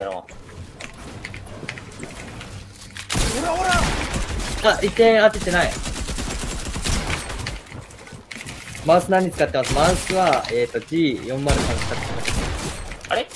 ほらほらあ、一点当ててない。マウス何使ってます？マウスは、えっ、ー、と G403 使ってます。あれ？